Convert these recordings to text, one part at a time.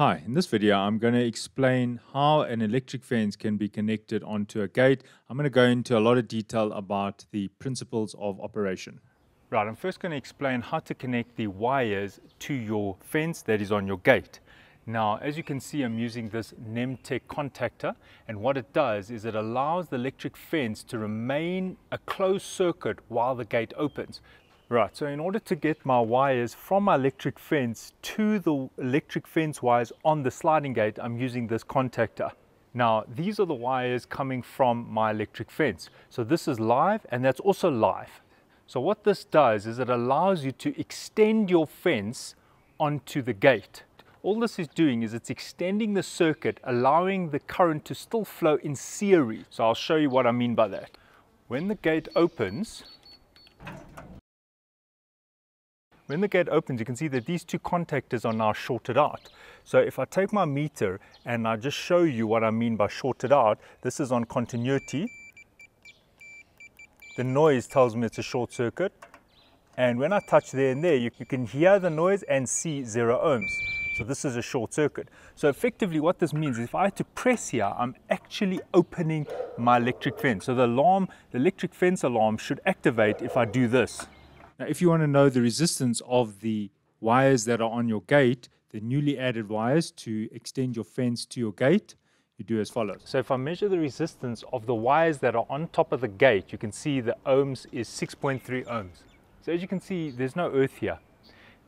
Hi, in this video I'm going to explain how an electric fence can be connected onto a gate. I'm going to go into a lot of detail about the principles of operation. Right, I'm first going to explain how to connect the wires to your fence that is on your gate. Now, as you can see, I'm using this Nemtek contactor, and what it does is it allows the electric fence to remain a closed circuit while the gate opens. Right, so in order to get my wires from my electric fence to the electric fence wires on the sliding gate, I'm using this contactor. Now, these are the wires coming from my electric fence. So this is live and that's also live. So what this does is it allows you to extend your fence onto the gate. All this is doing is it's extending the circuit, allowing the current to still flow in series. So I'll show you what I mean by that. When the gate opens, when the gate opens, you can see that these two contactors are now shorted out. So if I take my meter and I just show you what I mean by shorted out, this is on continuity. The noise tells me it's a short circuit. And when I touch there and there, you, you can hear the noise and see zero ohms. So this is a short circuit. So effectively what this means is if I had to press here, I'm actually opening my electric fence. So the alarm, the electric fence alarm should activate if I do this. Now, if you want to know the resistance of the wires that are on your gate, the newly added wires to extend your fence to your gate, you do as follows. So if I measure the resistance of the wires that are on top of the gate, you can see the ohms is 6.3 ohms. So as you can see, there's no earth here.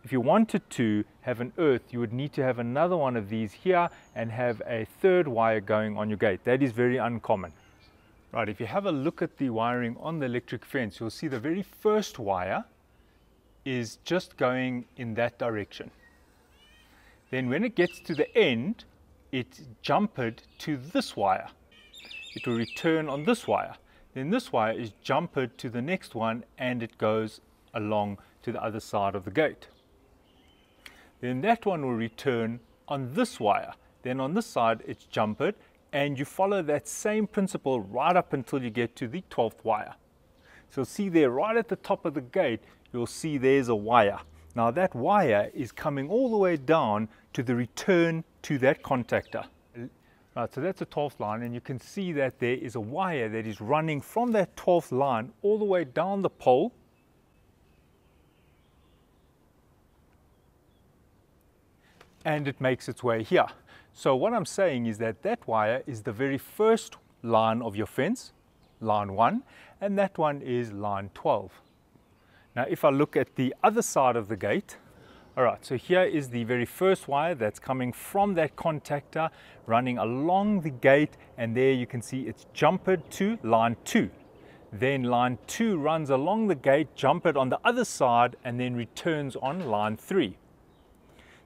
If you wanted to have an earth, you would need to have another one of these here and have a third wire going on your gate. That is very uncommon. Right, if you have a look at the wiring on the electric fence, you'll see the very first wire is just going in that direction. Then when it gets to the end, it jumped to this wire. It will return on this wire. Then this wire is jumped to the next one and it goes along to the other side of the gate. Then that one will return on this wire. Then on this side it's jumped and you follow that same principle right up until you get to the 12th wire. So see there right at the top of the gate, you'll see there's a wire. Now that wire is coming all the way down to the return to that contactor. Right, so that's a 12th line and you can see that there is a wire that is running from that 12th line all the way down the pole and it makes its way here. So what I'm saying is that that wire is the very first line of your fence, line 1, and that one is line 12. Now if I look at the other side of the gate, all right, so here is the very first wire that's coming from that contactor running along the gate and there you can see it's jumpered to line 2. Then line 2 runs along the gate, jumpered on the other side and then returns on line 3.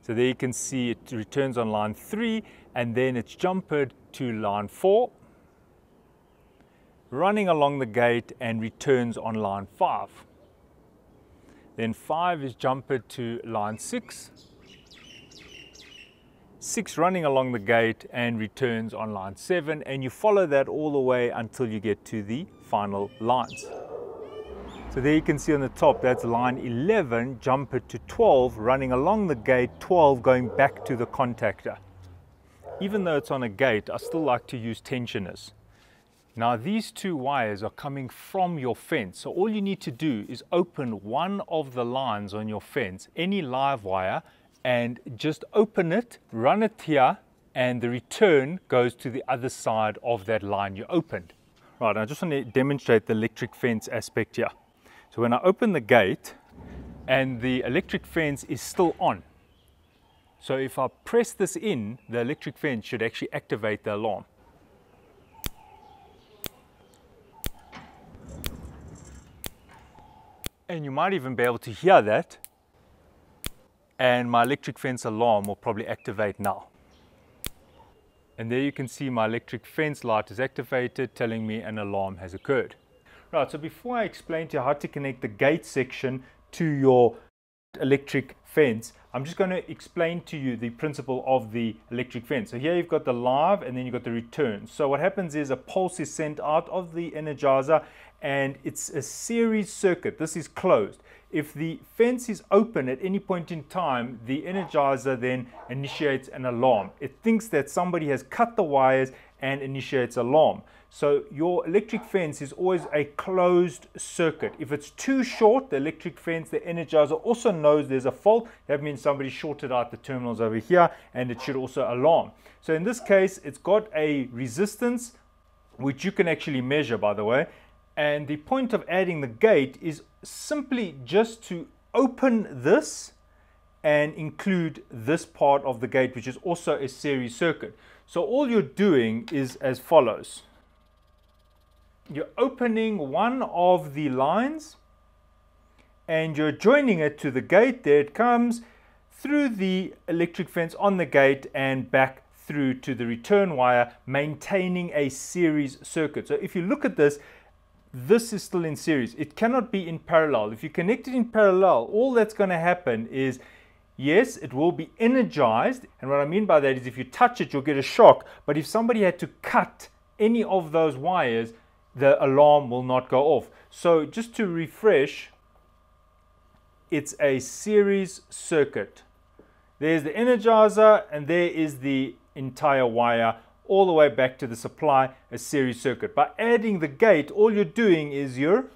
So there you can see it returns on line 3 and then it's jumpered to line 4 running along the gate and returns on line 5. Then 5 is jumped to line 6. 6 running along the gate and returns on line 7 and you follow that all the way until you get to the final lines. So there you can see on the top that's line 11 jumper to 12 running along the gate 12 going back to the contactor. Even though it's on a gate I still like to use tensioners. Now these two wires are coming from your fence. So all you need to do is open one of the lines on your fence, any live wire, and just open it, run it here, and the return goes to the other side of that line you opened. Right, I just want to demonstrate the electric fence aspect here. So when I open the gate and the electric fence is still on, so if I press this in, the electric fence should actually activate the alarm. And you might even be able to hear that. And my electric fence alarm will probably activate now. And there you can see my electric fence light is activated telling me an alarm has occurred. Right, so before I explain to you how to connect the gate section to your electric fence, I'm just going to explain to you the principle of the electric fence. So here you've got the live and then you've got the return. So what happens is a pulse is sent out of the energizer and it's a series circuit. This is closed. If the fence is open at any point in time, the energizer then initiates an alarm. It thinks that somebody has cut the wires and initiates alarm. So your electric fence is always a closed circuit. If it's too short, the electric fence, the energizer also knows there's a fault. That means somebody shorted out the terminals over here and it should also alarm. So in this case, it's got a resistance, which you can actually measure by the way. And the point of adding the gate is simply just to open this and include this part of the gate, which is also a series circuit. So all you're doing is as follows. You're opening one of the lines and you're joining it to the gate. There it comes through the electric fence on the gate and back through to the return wire, maintaining a series circuit. So if you look at this, this is still in series. It cannot be in parallel. If you connect it in parallel, all that's going to happen is Yes, it will be energized. And what I mean by that is if you touch it, you'll get a shock. But if somebody had to cut any of those wires, the alarm will not go off. So just to refresh, it's a series circuit. There's the energizer and there is the entire wire all the way back to the supply, a series circuit. By adding the gate, all you're doing is you're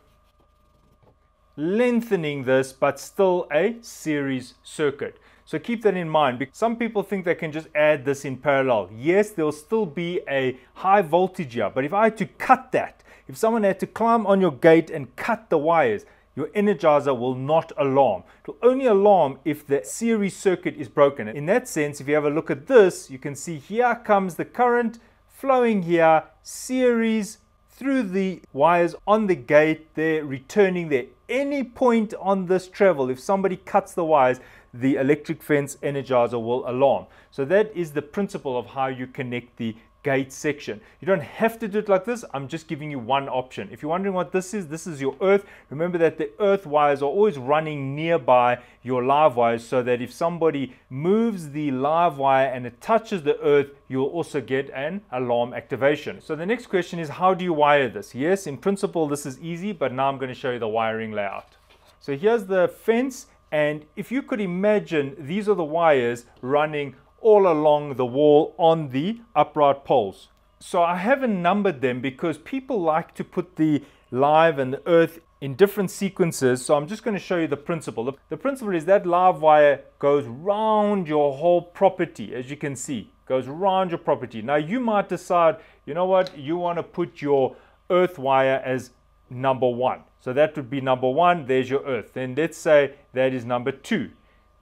lengthening this, but still a series circuit. So keep that in mind. Because some people think they can just add this in parallel. Yes, there'll still be a high voltage here, but if I had to cut that, if someone had to climb on your gate and cut the wires, your energizer will not alarm. It will only alarm if the series circuit is broken. In that sense, if you have a look at this, you can see here comes the current flowing here, series through the wires on the gate there, returning there. Any point on this travel, if somebody cuts the wires, the electric fence energizer will alarm. So that is the principle of how you connect the gate section. You don't have to do it like this. I'm just giving you one option. If you're wondering what this is, this is your earth. Remember that the earth wires are always running nearby your live wires so that if somebody moves the live wire and it touches the earth, you'll also get an alarm activation. So the next question is how do you wire this? Yes, in principle this is easy, but now I'm going to show you the wiring layout. So here's the fence and if you could imagine these are the wires running all along the wall on the upright poles. So I haven't numbered them because people like to put the live and the earth in different sequences. So I'm just going to show you the principle. The, principle is that live wire goes round your whole property, as you can see, goes round your property. Now you might decide, you know what, you want to put your earth wire as number one. So that would be number one, there's your earth. Then let's say that is number two.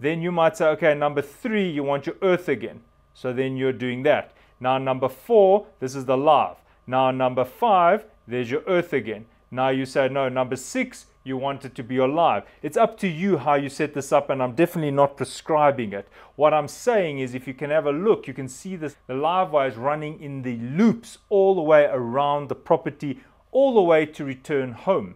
Then you might say, okay, number three, you want your earth again. So then you're doing that. Now, number four, this is the live. Now, number five, there's your earth again. Now you say, no, number six, you want it to be alive. It's up to you how you set this up, and I'm definitely not prescribing it. What I'm saying is, if you can have a look, you can see this the live wire is running in the loops all the way around the property, all the way to return home.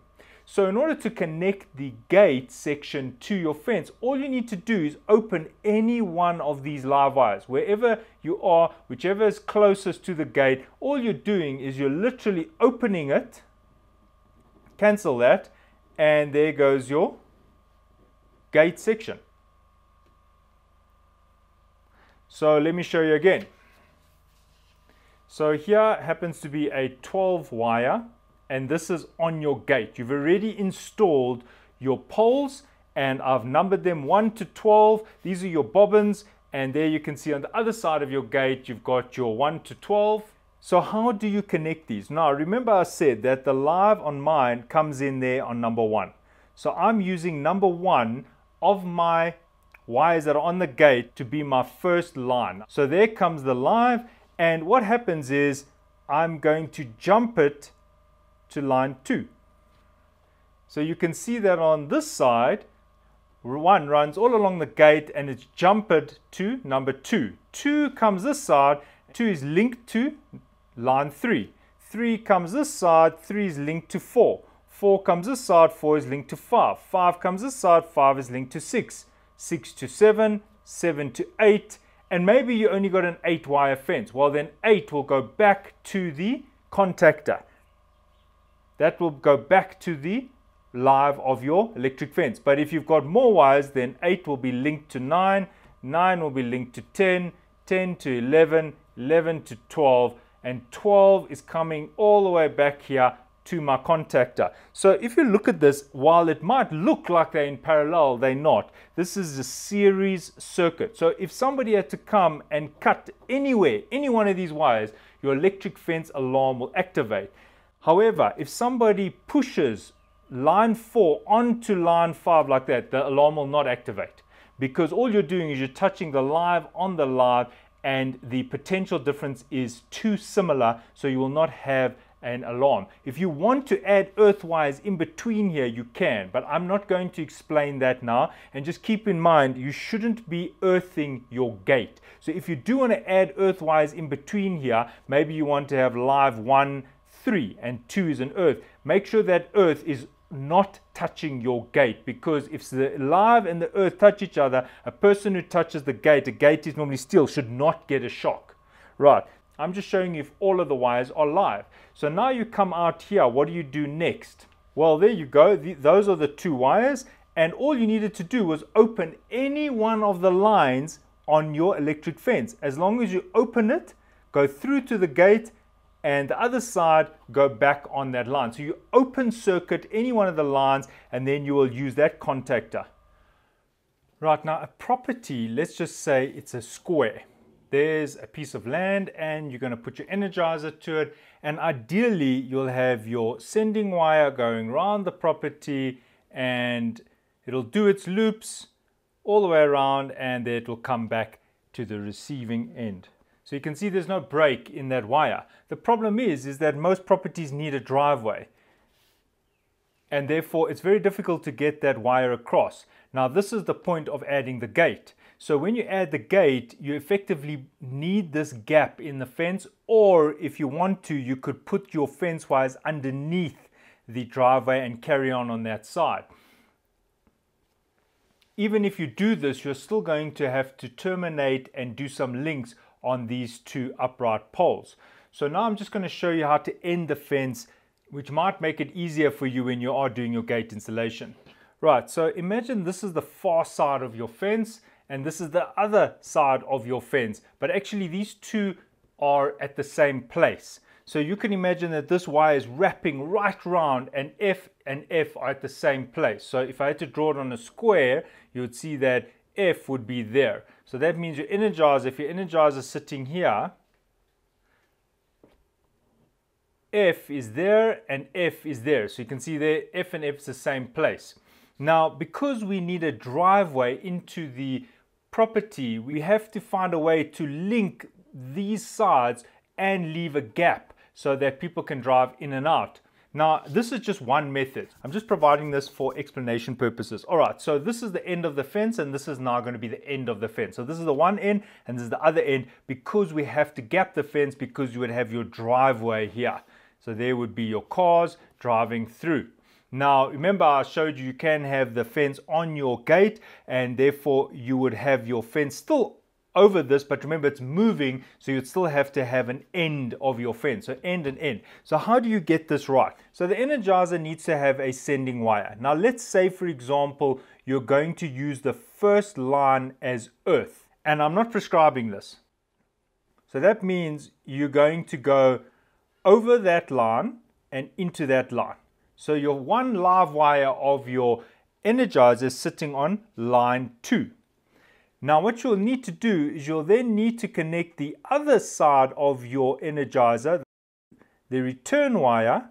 So in order to connect the gate section to your fence, all you need to do is open any one of these live wires. Wherever you are, whichever is closest to the gate, all you're doing is you're literally opening it, cancel that, and there goes your gate section. So let me show you again. So here happens to be a 12 wire and this is on your gate. You've already installed your poles and I've numbered them 1 to 12. These are your bobbins and there you can see on the other side of your gate you've got your 1 to 12. So how do you connect these? Now remember I said that the live on mine comes in there on number 1. So I'm using number 1 of my wires that are on the gate to be my first line. So there comes the live and what happens is I'm going to jump it to line 2. So you can see that on this side, 1 runs all along the gate and it's jumpered to number 2. 2 comes this side, 2 is linked to line 3. 3 comes this side, 3 is linked to 4. 4 comes this side, 4 is linked to 5. 5 comes this side, 5 is linked to 6. 6 to 7, 7 to 8, and maybe you only got an 8 wire fence. Well, then 8 will go back to the contactor. That will go back to the live of your electric fence. But if you've got more wires, then 8 will be linked to 9, 9 will be linked to 10, 10 to 11, 11 to 12, and 12 is coming all the way back here to my contactor. So if you look at this, while it might look like they're in parallel, they're not. This is a series circuit. So if somebody had to come and cut anywhere, any one of these wires, your electric fence alarm will activate. However, if somebody pushes line 4 onto line 5 like that, the alarm will not activate because all you're doing is you're touching the live on the live and the potential difference is too similar so you will not have an alarm. If you want to add earth wires in between here, you can, but I'm not going to explain that now. And just keep in mind, you shouldn't be earthing your gate. So if you do want to add earth wires in between here, maybe you want to have live one, three, and two is an earth. Make sure that earth is not touching your gate because if the live and the earth touch each other, a person who touches the gate, a gate is normally steel, should not get a shock. Right, I'm just showing you if all of the wires are live. So now you come out here, what do you do next? Well, there you go. The, those are the two wires. And all you needed to do was open any one of the lines on your electric fence. As long as you open it, go through to the gate, and the other side go back on that line. So you open circuit any one of the lines and then you will use that contactor. Right now a property, let's just say it's a square. There's a piece of land and you're going to put your energizer to it and ideally you'll have your sending wire going around the property and it'll do its loops all the way around and then it will come back to the receiving end. So you can see there's no break in that wire. The problem is, is that most properties need a driveway. And therefore, it's very difficult to get that wire across. Now, this is the point of adding the gate. So when you add the gate, you effectively need this gap in the fence, or if you want to, you could put your fence wires underneath the driveway and carry on on that side. Even if you do this, you're still going to have to terminate and do some links on these two upright poles. So now I'm just going to show you how to end the fence, which might make it easier for you when you are doing your gate installation. Right, so imagine this is the far side of your fence and this is the other side of your fence, but actually these two are at the same place. So you can imagine that this wire is wrapping right round and F and F are at the same place. So if I had to draw it on a square, you would see that F would be there. So that means your energizer, if your energizer is sitting here, F is there and F is there. So you can see there F and F is the same place. Now, because we need a driveway into the property, we have to find a way to link these sides and leave a gap so that people can drive in and out. Now, this is just one method. I'm just providing this for explanation purposes. All right, so this is the end of the fence and this is now going to be the end of the fence. So this is the one end and this is the other end because we have to gap the fence because you would have your driveway here. So there would be your cars driving through. Now, remember I showed you you can have the fence on your gate and therefore you would have your fence still over this, but remember it's moving, so you'd still have to have an end of your fence, so end and end. So how do you get this right? So the Energizer needs to have a sending wire. Now let's say, for example, you're going to use the first line as earth, and I'm not prescribing this. So that means you're going to go over that line and into that line. So your one live wire of your Energizer is sitting on line 2. Now what you'll need to do is you'll then need to connect the other side of your energizer, the return wire,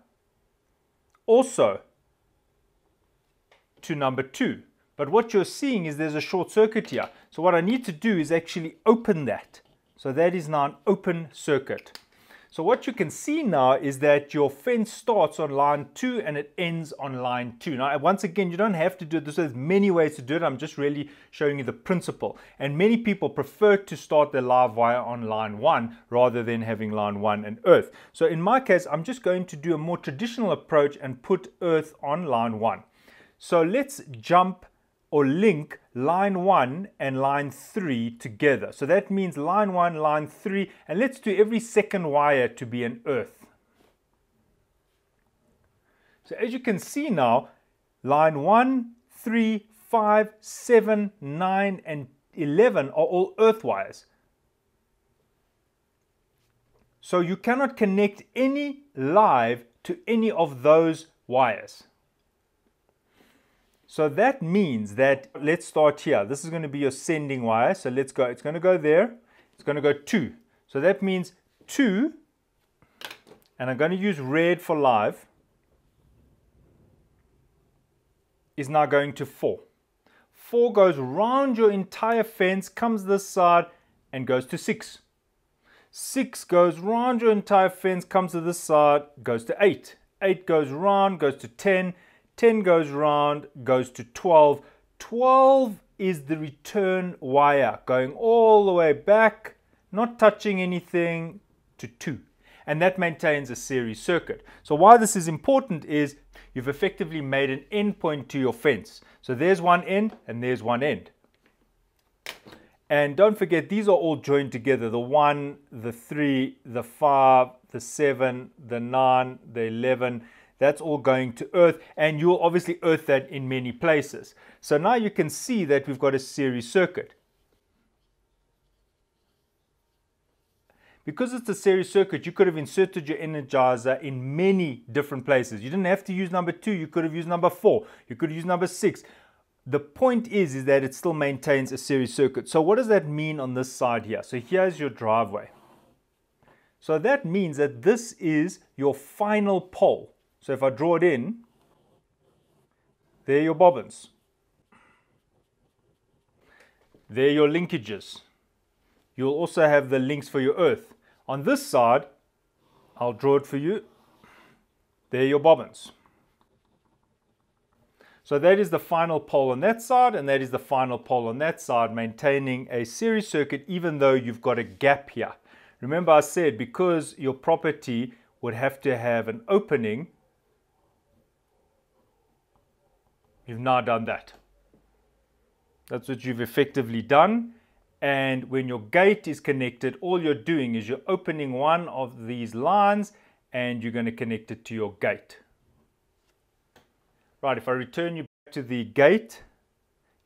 also to number two. But what you're seeing is there's a short circuit here. So what I need to do is actually open that. So that is now an open circuit. So what you can see now is that your fence starts on line 2 and it ends on line 2. Now once again you don't have to do it. There's many ways to do it. I'm just really showing you the principle. And many people prefer to start their live wire on line 1 rather than having line 1 and earth. So in my case I'm just going to do a more traditional approach and put earth on line 1. So let's jump or link line 1 and line 3 together. So that means line 1, line 3, and let's do every second wire to be an earth. So as you can see now, line 1, 3, 5, 7, 9, and 11 are all earth wires. So you cannot connect any live to any of those wires. So that means that, let's start here. This is going to be your sending wire. So let's go, it's going to go there. It's going to go two. So that means two, and I'm going to use red for live, is now going to four. Four goes round your entire fence, comes this side, and goes to six. Six goes round your entire fence, comes to this side, goes to eight. Eight goes round, goes to 10. 10 goes round, goes to 12. 12 is the return wire going all the way back, not touching anything, to 2. And that maintains a series circuit. So why this is important is you've effectively made an endpoint to your fence. So there's one end and there's one end. And don't forget, these are all joined together. The 1, the 3, the 5, the 7, the 9, the 11, that's all going to earth and you'll obviously earth that in many places. So now you can see that we've got a series circuit. Because it's a series circuit, you could have inserted your energizer in many different places. You didn't have to use number two, you could have used number four, you could use number six. The point is, is that it still maintains a series circuit. So what does that mean on this side here? So here's your driveway. So that means that this is your final pole. So if I draw it in, there are your bobbins. There are your linkages. You'll also have the links for your earth. On this side, I'll draw it for you. There are your bobbins. So that is the final pole on that side and that is the final pole on that side maintaining a series circuit even though you've got a gap here. Remember I said because your property would have to have an opening You've now done that. That's what you've effectively done. And when your gate is connected, all you're doing is you're opening one of these lines and you're going to connect it to your gate. Right, if I return you back to the gate,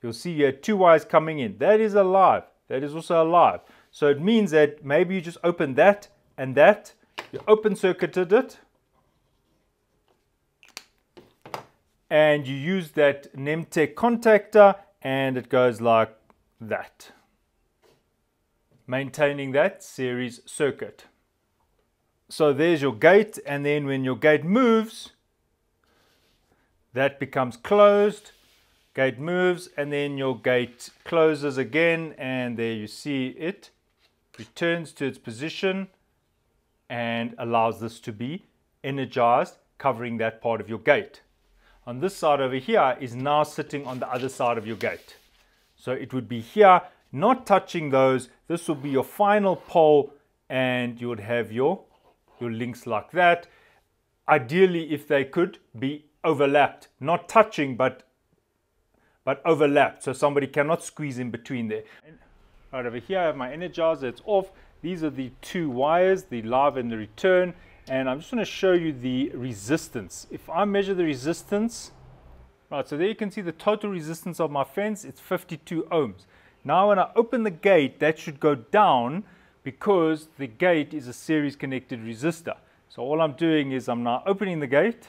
you'll see you have two wires coming in. That is alive. That is also alive. So it means that maybe you just open that and that. You open circuited it. And you use that Nemtek contactor and it goes like that. Maintaining that series circuit. So there's your gate and then when your gate moves, that becomes closed, gate moves and then your gate closes again and there you see it returns to its position and allows this to be energized covering that part of your gate on this side over here is now sitting on the other side of your gate. So it would be here, not touching those. This will be your final pole and you would have your, your links like that. Ideally, if they could be overlapped, not touching, but but overlapped, so somebody cannot squeeze in between there. Right over here, I have my energizer, it's off. These are the two wires, the live and the return and I'm just going to show you the resistance. If I measure the resistance, right, so there you can see the total resistance of my fence, it's 52 ohms. Now when I open the gate, that should go down because the gate is a series connected resistor. So all I'm doing is I'm now opening the gate.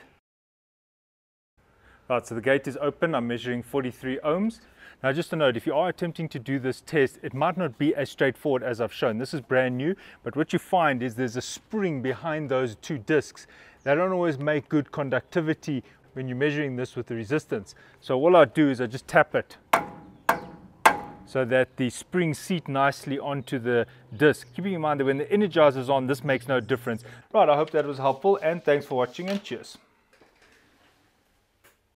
Right, so the gate is open, I'm measuring 43 ohms. Now just a note, if you are attempting to do this test, it might not be as straightforward as I've shown. This is brand new, but what you find is there's a spring behind those two discs. They don't always make good conductivity when you're measuring this with the resistance. So all I do is I just tap it so that the spring seat nicely onto the disc. Keeping in mind that when the energizer is on, this makes no difference. Right, I hope that was helpful and thanks for watching and cheers.